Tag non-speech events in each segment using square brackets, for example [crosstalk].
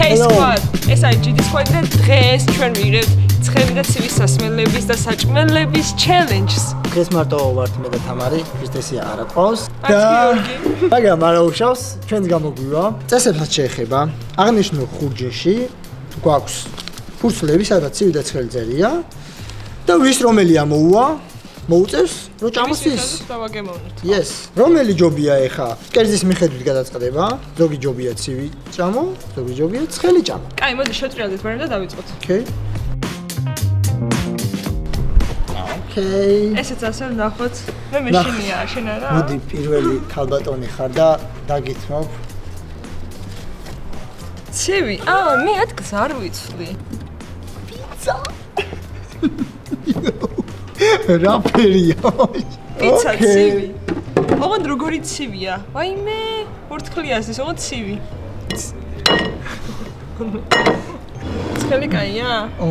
Hey squad, ეს არის GD squad და დღეს ჩვენ ვიღებთ ცხელი და ცივი სასმელების და საჭმელების challenge-ს. დღეს მარტო ვართ მე და თამარი, ქრისტესია არ არც გიორგი. მაგრამ არა უშავს, ჩვენს გამოგვივა. წესებსაც შეეხება. აღნიშნულ ხურჯეში გვაქვს ფურცლები, სადაც ცივი და ცხელი წერია. და ვის რომელი ამოუვა? მოუწევს, რო ჭამოს ის. დავაგემოვნოთ. Yes. რომელი ჯობია ეხა? კერძის მიხედვით გადაწყდება. ზოგი ჯობია ცივი ჭამო, ზოგი ჯობია ცხელი ჭამო. კაი, მოდი შევტრიალდეთ მაგრამ და დავიწყოთ. Okay. Okay. ესეც ასე ვნახოთ. მე მეშინია, შენ არა? მოდი პირველი ქალბატონი ხარ და დაგითმობ. ცივი. აა, მე ადგს არ ვიცვლი. პიცა. [laughs] რა ფერია? პიცა ცივი. ოღონდ როგორი ცივია? ვაიმე, ორთქლიას ის ოღონდ ცივი. ცხელი კაია? ო,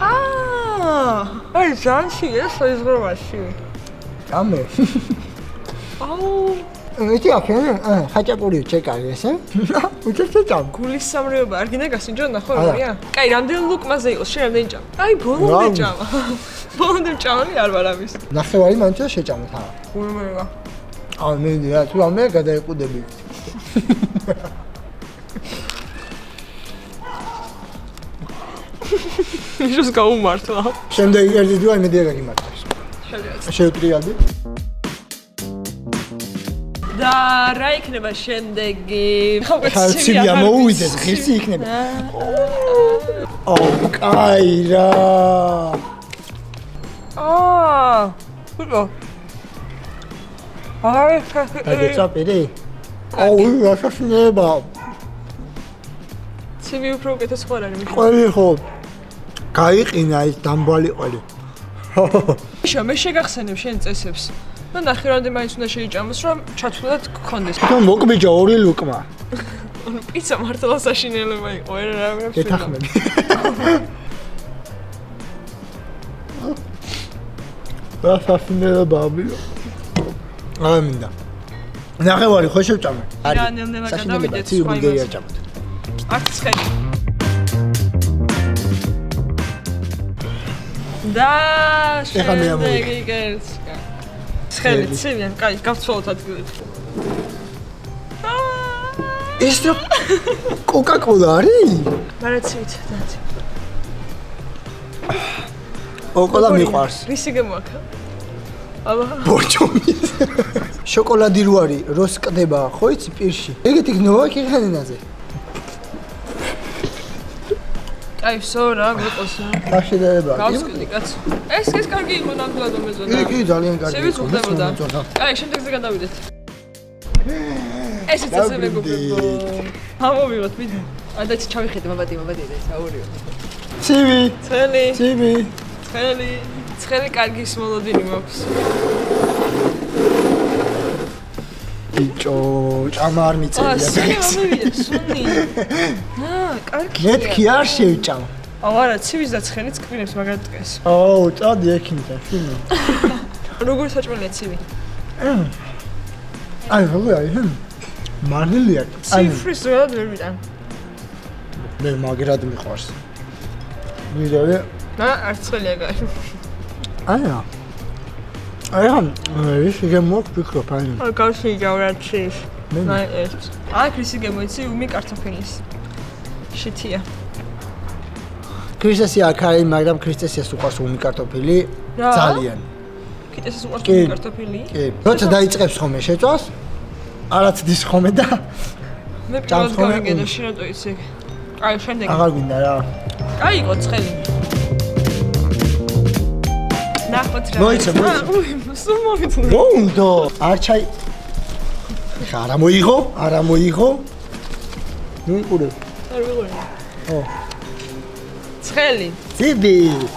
აა, აი ზანში ეს იზღროვაში. ამე. აუ, ერთი აფენ, ხაჭაპური ჩეკარი ესე. [laughs] უჩერდე ჭამ. გულის სამრეობა არ გინდა გასინჯონ ნახო როგორია? კაი, რამდენი ლუკმაზე იყოს, შენ რამდენი ჭამ? აი, ბოლომდე რა? ჭამა. [laughs] ბოლომდე ჭამი არ ვარ ამის. ნახევარი მანჩა შეჭამოთ არა. გულმერა. აა მე რა თუ ამე გადაიყუდები. ის გაუმართლა. შემდეგი ერთი დრო იმედი არ გიმართავს. შეიძლება. შევტრიალდი. და რა იქნება შემდეგი? ხო, ხალხი ამოუვიდეს, ღირსი იქნება. ო, კაი რა. აა. ვიყო. აი, აი წაპირი. აუ, რა შეშნება. ცივი უფრო უკეთეს ხო არ არის? ყველი ხო. გაიყინა ის დამბალი ყველი. შო, მე შეგახსენებ შენ წესებს. და ნახე რამდენი მაინც უნდა შეიჭამოს, რომ ჩათვლად გქონდეს. თუ მოკბიჯა ორი ლუკმა. ანუ პიცა მართლა საშინელება იყო, არა რა მე გეთახმები. რა სასინელება ამიო. აა მინდა. ნახევარი ხო შევჭამე? რა, ნელ-ნელა გადავიდეთ სხვა არ ჭამოთ. არც ცხელი. და ეხლა ცხელი, ცხელი. ცივიან, კაი, გავცვალოთ ადგილით. ეს რა კოკა-კოლა არის? მაგრამ ცივით, დაცი. კოკა მიყვარს. რისი გემოაქა? აბა, ბორჯომი. [laughs] შოკოლადი რო არის, როს კდება, ხო იცი პირში? ეგეთი გნოვა ქიხანინაზე. კაი, всё რა, გვიყოს რა. რა შედარება? გავსკდი კაცო. ეს ეს კარგი იყო ნამდვილად მომეზონა. კი, კი, ძალიან კარგი. ცივიც იყო, უხდებოდა. მომეწონა. კაი, შემდეგზე გადავიდეთ. ესეც ასე მეგობრებო. დავგვიდით. ამოვიღოთ, ვიდე. ადაც ჩავიხედე, მაბადი, მაბადი, ეს აურიო. ცივი, ცხელი, ცივი. ცხელი, ცხელი კარგი მოლოდინი მაქვს. ბიჭო, ჭამა არ აა, მიწერია. სული ამოვიდა, სული. აა, კარგი. მეთქი არ შევჭამ. აუ, არა, ცივის და ცხელიც კბინებს მაგათ ტკეს. აუ, წადი ექიმთან, შინო. [laughs] როგორ საჭმელია ცივი? აი, როგორ არის? ჰმ. მარნილია. აი, ციფრის ზოგადად ვერ ვიტან. მე მაგრად მიყვარს. ვიდეო და არ ცხელია კაი. აი რა. აი რა, ის გემოქ ფიქრობ აი. აა, გავში ჯავრაცის. მე აი ეს. აი, ქრისი გემოიცი უმი კარტოფილის. შითია. ქრისტესი აქ არის, მაგრამ ქრისტესიას უყვარს უმი კარტოფილი რა? ძალიან. კიდეს უყურს კი. უმი კარტოფილი? კი. როცა დაიწყებს ხოლმე შეწვას, არაც დის ხოლმე და მე პირველად გავიგე და შენ რატო იცი? აი, შემდეგი. აღარ გვინდა რა. აი, იყო ცხელი. ნახოთ რა. მოიცა, მოიცა. სულ მოვიწნე. რო უნდა? არ ჩაი ხა არა მოიღო? არა მოიღო? ნუ იყურე. არ ვიყურე. ო, ცხელი. ციბი.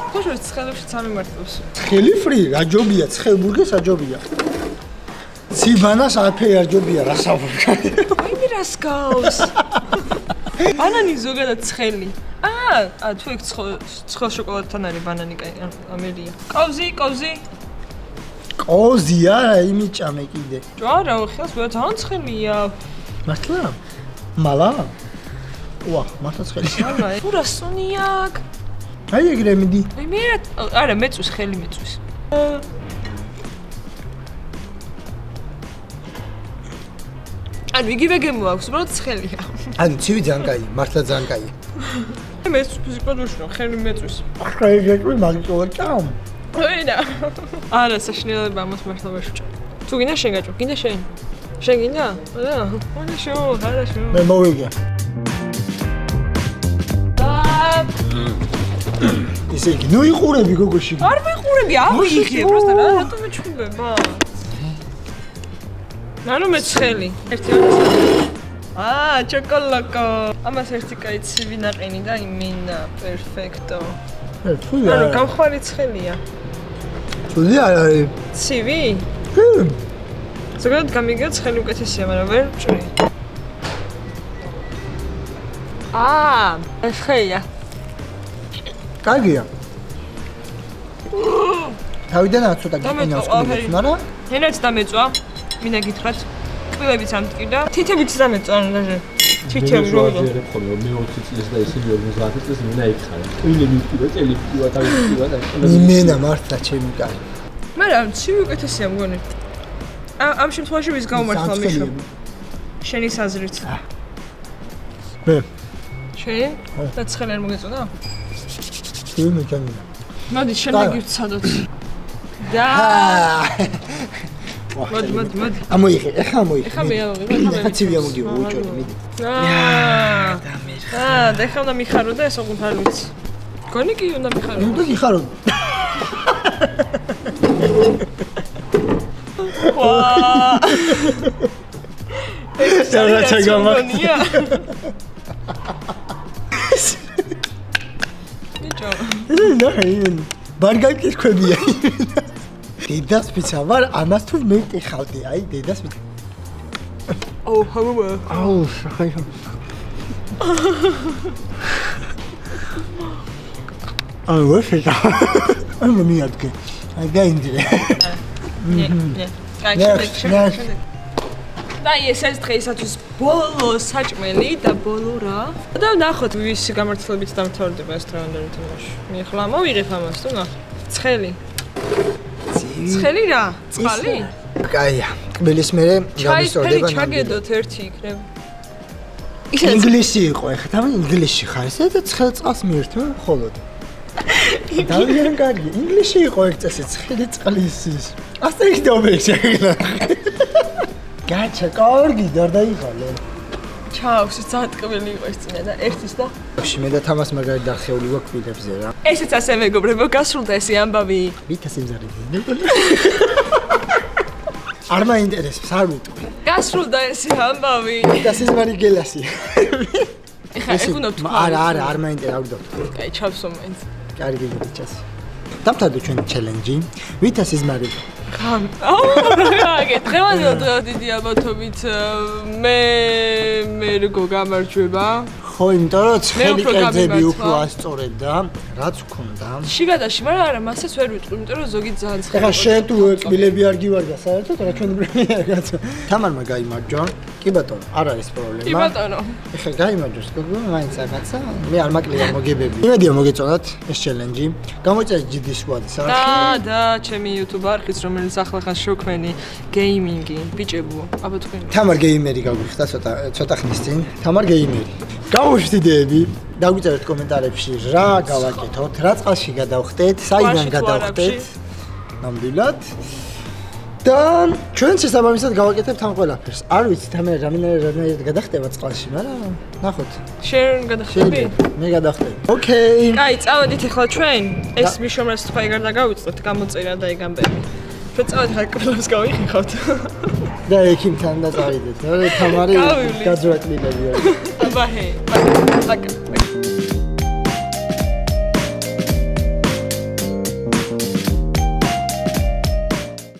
ხო შე ცხელებში სამიმართლებს. ცხელი ფრი, რა ჯობია, ცხელ ბურგერს რა ჯობია. ციბანას აფერი არ ჯობია, რა საუბრობ. ვინმე რას გავს? ბანანი ზოგადად ცხელი. აა, ა თუ იქ ცხელ შოკოლადთან არის ბანანი, კაი, ამერია. კოვზი, კოვზი. ყოზია, იმიჭამე კიდე. ჯო არა, ხელს ვეც ძალიან ცხელია. მართლა? მალა? ვა, მართლა ცხელი. ამა, პურა სუნიაკ. აი ეგრე მიდი. აი მე არა მეწვის ხელი მეწვის. ანუ იგივე გემო აქვს, უბრალოდ ცხელია. ანუ ცივი ძალიან კაი, მართლა ძალიან კაი. მე ფიზიკალურში ხელი მეწვის. ახლა ეგრე მაგიტო ვაჭამ. ვენა. არა, საშინელება ამას მართლა ვაშუჭა. თუ გინდა შენ გაჭო, გინდა შენ. შენ გინდა? არა, არა შო, არა შო. მე მოვიგე. ისე იგი, ნუ იყურები გოგოში. არ მიყურები, ავიღე, პროსტა რა, რატომ მეჩხუბება? ნანო მეცხელი. ერთი აა, ჩოკოლაკო. ამას ერთი კაი ცივი ნაყინი და იმინა, პერფექტო. თუ ანუ გამხვარი ცხელია. თული არ არის. ცივი? ზოგადად გამიგია ცხელი უკეთესია, მაგრამ ვერ ჭრი. აა, ცხელია. კარგია. თავიდანაა ცოტა გიკინავს კუბებს, მაგრამ ენაც დამეწვა. მინდა გითხრათ. კბილებიც ამტკიდა. თითებიც დამეწვა, ანუ თითები რომ ვაჯერებ ხოლმე 20 წელს და ისინი 50 წელს მინა იქხარა. ტვინები ვკიდა, წელი ვკიდა, თავი ვკიდა და იმენა მართლა ჩემი კარი. მაგრამ ცივი უკეთესია მგონი. ამ შემთხვევაში ვის გაუმართლა მიშო? შენი საზრით. მე. შენ? და ცხელ არ მოგეწოდა? ცივი მეჭამია. მოდი შენ და. მოგიცადოთ. [laughs] და მოდი მოდი მოდი. ამოიღე, ეხა ამოიღე. ეხა მე ავიღე, ეხა მე ცივი ვიცავს. ამოგიო, აა, უჭორი, მიდი. აა და მე აა და ეხლა უნდა მიხარო და ეს ოღონდ არ ვიცი. გონი კი უნდა მიხარო. ნუ გიხარო. ვა. [laughs] ეს რაღაცა გამახ- და იმ ბარგაკირქვებია. დედას პიცა ვარ, ამას თუ მე ტიხავდი, აი დედას პიცა. ო, ჰავა. აუ, ხაი. აი ვეშა. აი მე მიადგე. აი გაინდრე. ნე, ნე. აი, Next, და ეს ეს დღეისათვის ბოლო საჭმელი და ბოლო რა. და ნახოთ ვის გამართლებით დამთავრდება ეს ტრანდერი თამაში. მე ახლა მოვიღებ ამას თუ ნახ. ცხელი. ცხელი რა? წყალი? კაია. კბილის მე ფერი გამისწორდება. ჩაგედოთ ერთი იქნებ. ინგლისი იყო, ეხლა თავი ინგლისში ხარ, ესე და ცხელ წყალს მიერთმე მხოლოდ. ძალიან კარგი. ინგლისში იყო ეგ წესი, ცხელი წყლის ის. ასე იქნება შეგლა. გაჩა, კარგი, და დაიღალე. ჩაქვს ძალიან ტკბილი იყო ეს წინა და ერთის და ბავში, მე და თამას მაგარი დახეული გვაქვს ზე რა. ესეც ასე მეგობრებო გასრულდა ეს ამბავი. ვითა სიმზარეზე. არ მაინტერესებს, არ ვიტყვი. გასრულდა ეს ამბავი. და სიმზარი გელასი. ეხა ეგ უნდა თქვა. არა, არა, არ მაინტერესებს, არ ვიტყვი. კაი, ჩავსო მაინც. კარგი გიჩას. დამთავრდა ჩვენი ჩელენჯი. ვითა სიმზარი გამ. აუ, აგე, დღევანდელ დღევ დიდი ალბათობით э, მე მე როგორ გამარჯვება? ხო, იმიტომ რომ ცხელი კერძები უფრო ასწორებ და რაც გქონდა. შიგადაში, მაგრამ არა, მასაც ვერ ვიტყვი, იმიტომ რომ ზოგი ძალიან ცხელი. ეხლა შენ თუ კბილები არ გივარდა საერთოდ რა ჩვენ [laughs] პრობლემა რაღაცა. თამარმა გაიმარჯვა. კი ბატონო, არ არის კი პრობლემა. ბატონო. ეხლა გაიმარჯვეს გოგო, მაინც რაღაცა. მე არ მაკლია მოგებები. იმედია მოგეწონათ ეს ჩელენჯი. გამოიწერეთ ჯიდის სკვადის და არხი. და ჩემი YouTube არხის რომელიც ახლახან შოქმენი გეიმინგი ბიჭებო აბა თქვენ თამარ გეიმერი გაგვიხდა ცოტა ცოტა ხნის წინ. თამარ გეიმერი. გამოშვით იდეები. დაგვიწერეთ კომენტარებში რა გავაკეთოთ, რა წყალში გადავხდეთ, საიდან გადავხდეთ. ნამდვილად. და ჩვენ შესაბამისად გავაკეთებთ ამ ყველაფერს. არ ვიცი, თამარ რამინერ რამინერ გადახდება წყალში, მაგრამ ნახოთ. შენ გადახდები? მე გადახდები. ოკეი. კაი, წავედით ახლა ჩვენ. ეს მიშომრას თქვა ეგარ და გავიწყოთ გამოწერა და ეგ ამბები. ჩვენ წავედით ახლა კლუბს გავიხიხოთ. [laughs] და ექიმთან და წავიდეთ. რა თამარი გავივლით. გაძვაკლილებია. [laughs] აბა ჰე. ლაკა.